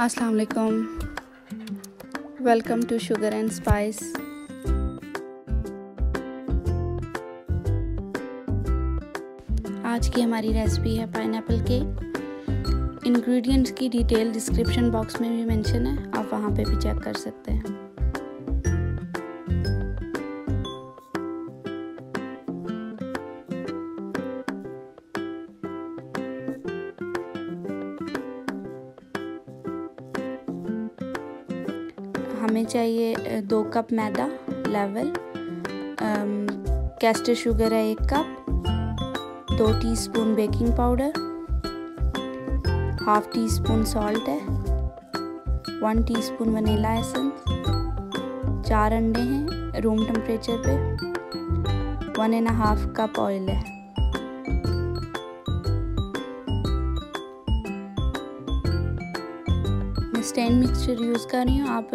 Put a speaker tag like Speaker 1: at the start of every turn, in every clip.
Speaker 1: अस्सलाम वालेकुम welcome to sugar and spice आज की हमारी रेसिपी है पाइन के। इंग्रेडिएंट्स की डिटेल डिस्क्रिप्शन बॉक्स में भी मेंशन है, आप वहाँ पे भी चेक कर सकते हैं। हमें चाहिए दो कप मैदा लेवल कैस्टर शुगर है एक कप, दो teaspoon baking powder half teaspoon salt है वन टीस्पून वनीला एसेंस चार अंडे हैं रूम टेम्परेचर पे one and half cup oil है। स्टैंड मिक्सचर यूज़ कर रही हूँ, आप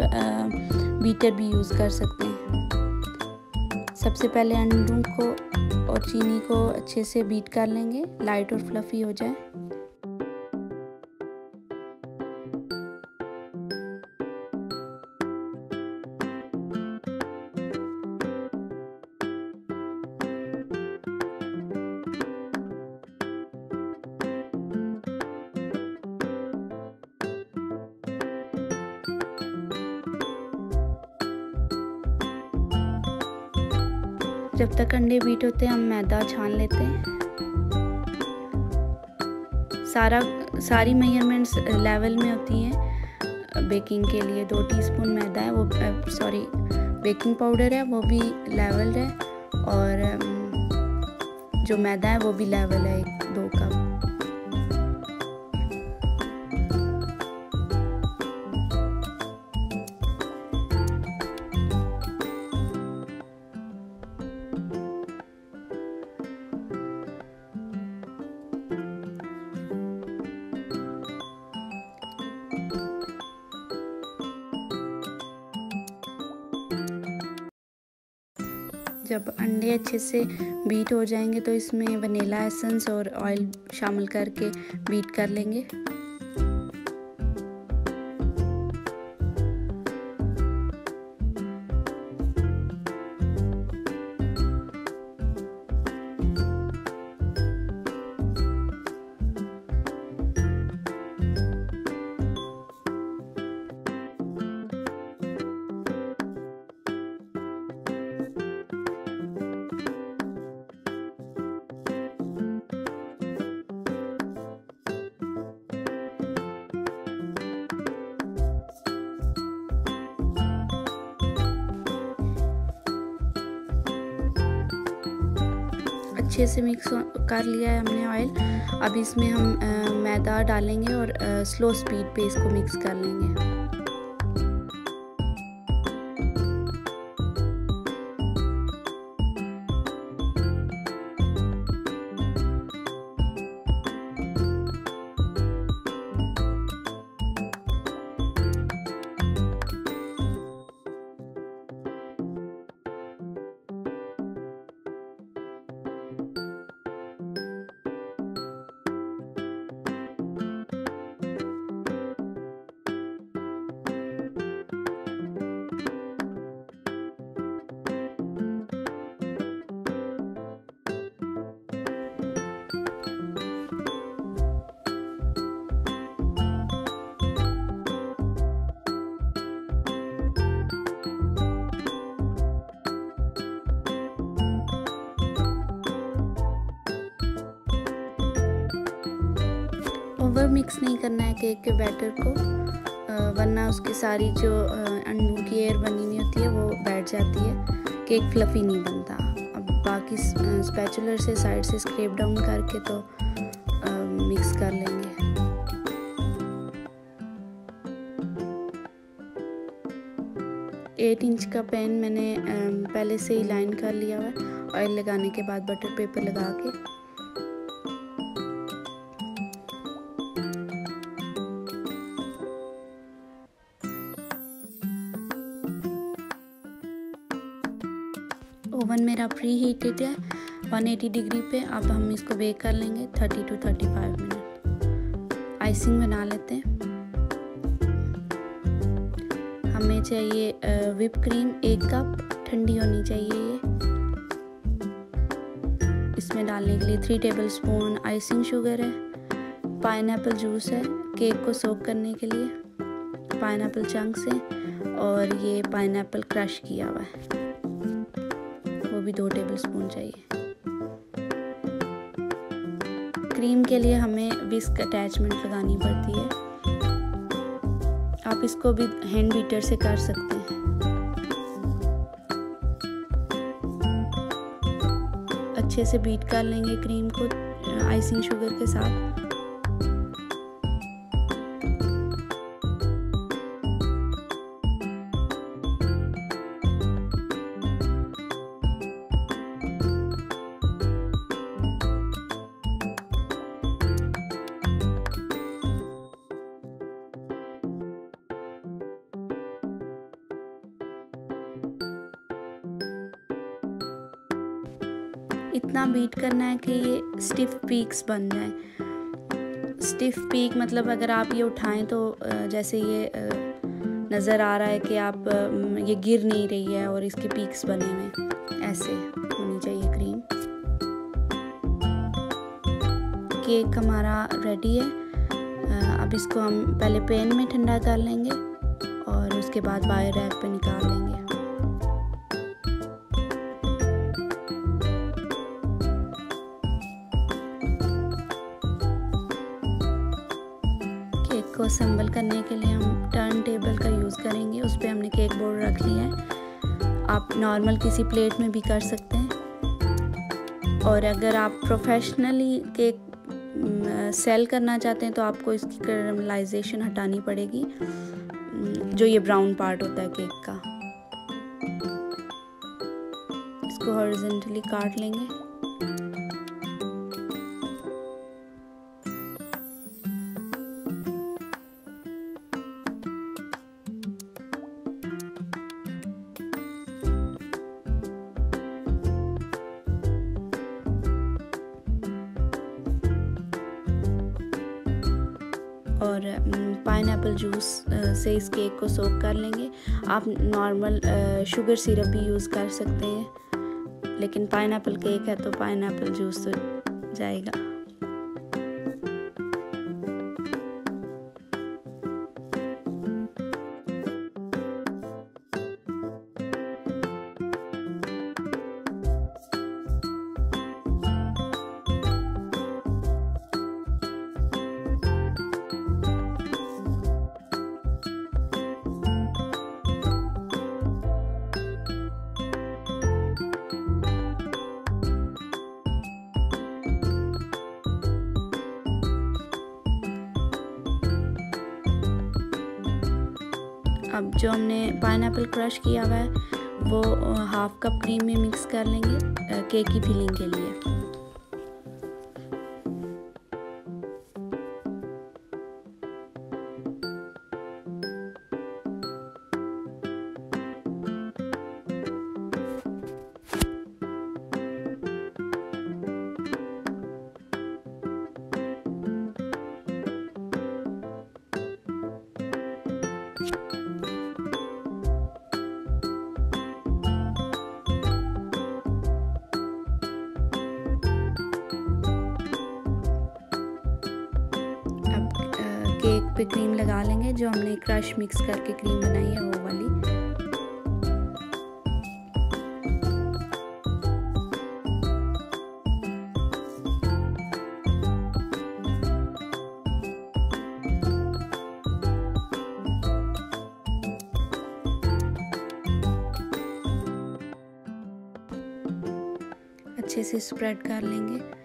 Speaker 1: बीटर भी यूज़ कर सकते हैं। सबसे पहले अंडों को और चीनी को अच्छे से बीट कर लेंगे लाइट और फ्लफ़ी हो जाए। तक अंडे बीट होते हैं, हम मैदा छान लेते हैं। सारा, सारी मेजरमेंट्स लेवल में होती हैं। बेकिंग के लिए दो टीस्पून मैदा है, वो, सॉरी, बेकिंग पाउडर है, वो भी लेवल है। और, जो मैदा है, वो भी लेवल है दो कप। जब अंडे अच्छे से बीट हो जाएँगे तो इसमें वनीला एसेंस और ऑयल शामिल करके बीट कर लेंगे। अच्छे से मिक्स कर लिया है हमने ऑयल अब इसमें हम मैदा डालेंगे और स्लो स्पीड पे इसको मिक्स कर लेंगे। ओवर मिक्स नहीं करना है केक के बैटर को वरना उसकी सारी जो अंडू की एयर बनी हुई होती है वो बैठ जाती है। केक फ्लफ़ी नहीं बनता। अब बाकी स्पैचुलर से साइड से स्क्रेप डाउन करके तो आ, मिक्स कर लेंगे। एट इंच का पैन मैंने पहले से ही लाइन कर लिया हुआ है ऑयल लगाने के बाद बटर पेपर लगा के। ओवन मेरा प्री हीटेड है 180 डिग्री पे, अब हम इसको बेक कर लेंगे 30 टू 35 मिनट आइसिंग बना लेते हैं। हमें चाहिए विप क्रीम एक कप ठंडी होनी चाहिए ये। इसमें डालने के लिए three tablespoon icing sugar है। पाइन जूस है केक को सोक करने के लिए। पाइन चंक्स है, और ये पाइन क्रश किया हुआ है। भी दो टेबल स्पून चाहिए। क्रीम के लिए हमें विस्क अटैचमेंट लगानी पड़ती है। आप इसको भी हैंड बीटर से कर सकते हैं। अच्छे से बीट कर लेंगे क्रीम को आइसिंग शुगर के साथ। इतना बीट करना है कि ये स्टिफ पीक्स बन जाए। स्टिफ पीक मतलब अगर आप ये उठाएँ तो जैसे ये नज़र आ रहा है कि आप ये गिर नहीं रही है और इसके पीक्स बने हुए ऐसे होनी चाहिए क्रीम। केक हमारा रेडी है। अब इसको हम पहले पेन में ठंडा कर लेंगे और उसके बाद बायो रैक पे निकाल लेंगे। को असम्बल करने के लिए हम टर्न टेबल का यूज़ करेंगे। उस पर हमने केक बोर्ड रख लिया है। आप नॉर्मल किसी प्लेट में भी कर सकते हैं। और अगर आप प्रोफेशनली केक सेल करना चाहते हैं तो आपको इसकी करमलाइजेशन हटानी पड़ेगी। जो ये ब्राउन पार्ट होता है केक का। इसको हॉरिजेंटली काट लेंगे। पाइन जूस से इस केक को सोक कर लेंगे। आप नॉर्मल शुगर सिरप भी यूज़ कर सकते हैं। लेकिन पाइन केक है तो पाइन जूस तो जाएगा। जो हमने पाइन क्रश किया हुआ है, वो हाफ़ कप क्रीम में मिक्स कर लेंगे केक की फिलिंग के लिए। केक पे क्रीम लगा लेंगे, जो हमने क्रश मिक्स करके क्रीम बनाई है, वो वाली। अच्छे से स्प्रेड कर लेंगे।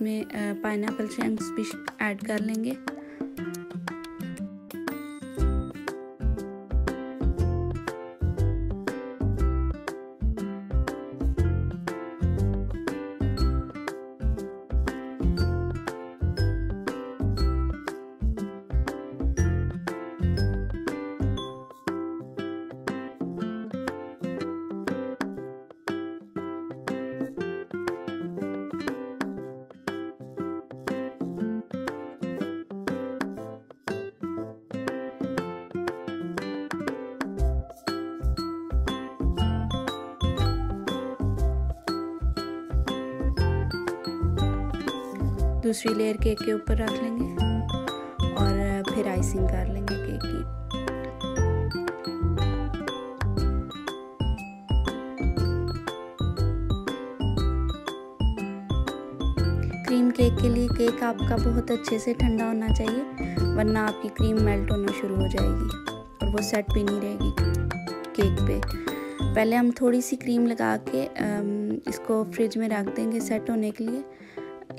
Speaker 1: इसमें पाइन चंक्स भी ऐड कर लेंगे। दूसरी लेयर केक के ऊपर रख लेंगे और फिर आइसिंग कर लेंगे केक की। क्रीम केक के लिए केक आपका बहुत अच्छे से ठंडा होना चाहिए, वरना आपकी क्रीम मेल्ट होना शुरू हो जाएगी और वो सेट भी नहीं रहेगी केक पे। पहले हम थोड़ी सी क्रीम लगा के इसको फ्रिज में रख देंगे सेट होने के लिए।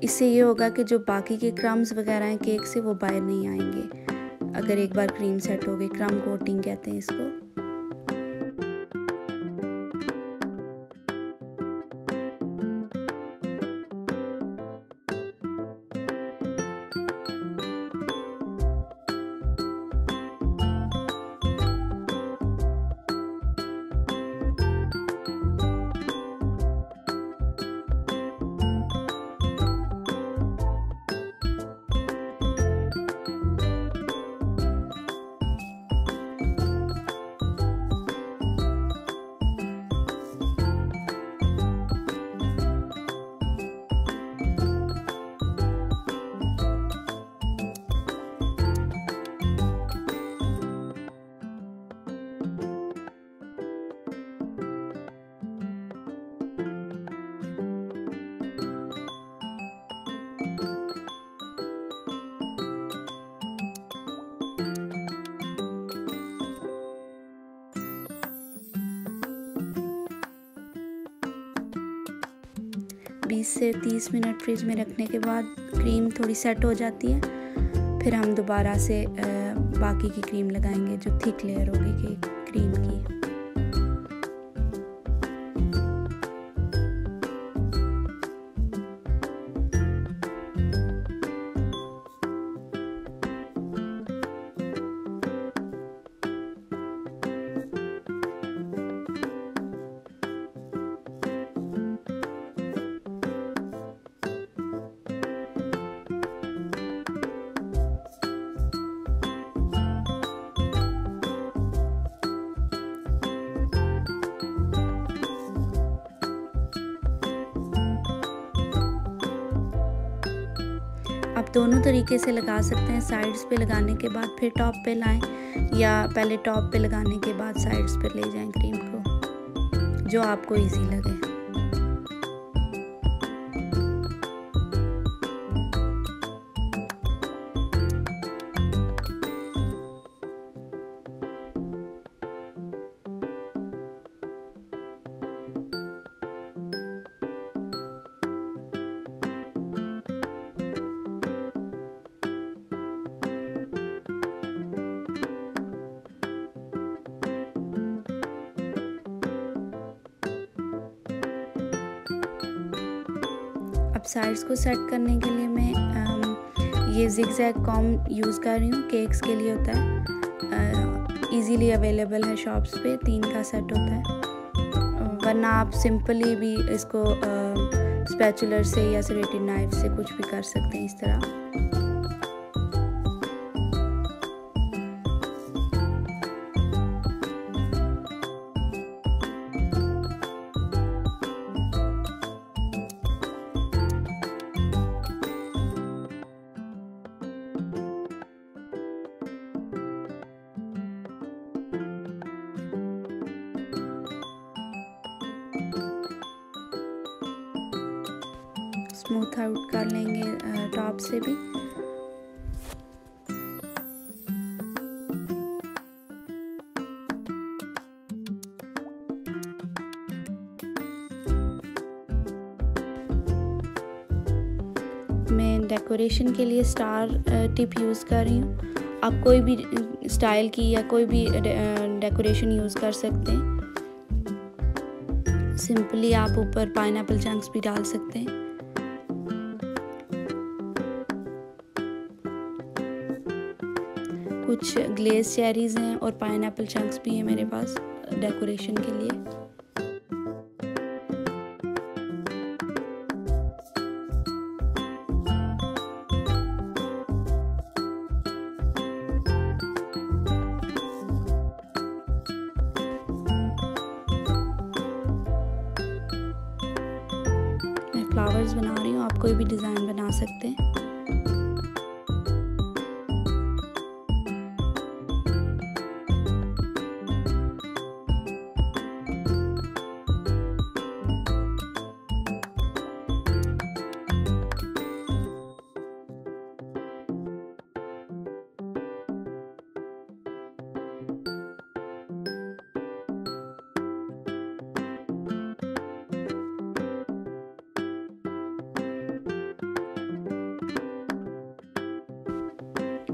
Speaker 1: इससे ये होगा कि जो बाकी के क्रम्स वगैरह हैं केक से वो बाहर नहीं आएँगे। अगर एक बार क्रीम सेट हो गई क्रम कोटिंग कहते हैं इसको। बीस से तीस मिनट फ्रिज में रखने के बाद क्रीम थोड़ी सेट हो जाती है। फिर हम दोबारा से बाकी की क्रीम लगाएँगे जो थिक लेयर होगी कि क्रीम की। दोनों तरीके से लगा सकते हैं। साइड्स पे लगाने के बाद फिर टॉप पे लाएँ या पहले टॉप पे लगाने के बाद साइड्स पे ले जाएँ क्रीम को, जो आपको इजी लगे। साइड्स को सेट करने के लिए मैं ये जिग जैग कॉम यूज़ कर रही हूँ केक्स के लिए होता है। इजीली अवेलेबल है शॉप्स पे, तीन का सेट होता है। वरना आप सिंपली भी इसको स्पैचुलर से या सिलेटेड नाइफ से कुछ भी कर सकते हैं इस तरह। स्मूथ आउट कर लेंगे टॉप से भी। मैं डेकोरेशन के लिए स्टार टिप यूज़ कर रही हूँ। आप कोई भी स्टाइल की या कोई भी डेकोरेशन यूज़ कर सकते हैं। सिंपली आप ऊपर पाइन चंक्स भी डाल सकते हैं। कुछ ग्लेस चेरीज़ हैं और पाइन चंक्स भी हैं मेरे पास डेकोरेशन के लिए।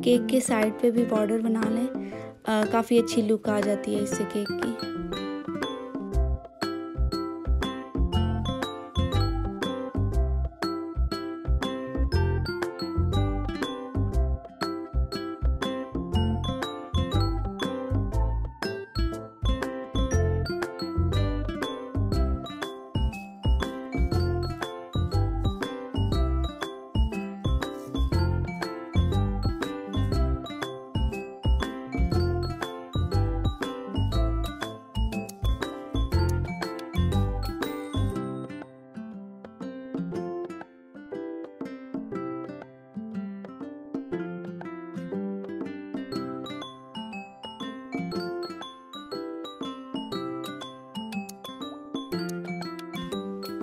Speaker 1: केक के साइड पे भी बॉर्डर बना लें। काफ़ी अच्छी लुक आ जाती है इससे केक की।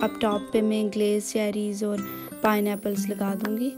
Speaker 1: अब टॉप पे मैं ग्लेस चेरीज़ और पाइन लगा दूँगी।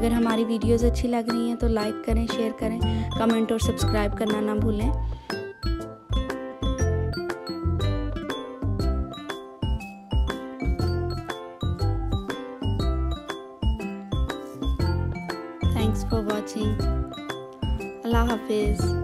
Speaker 1: अगर हमारी वीडियोस अच्छी लग रही हैं तो लाइक करें, शेयर करें, कमेंट और सब्सक्राइब करना ना भूलें। थैंक्स फॉर वॉचिंग अल्लाह हाफिज़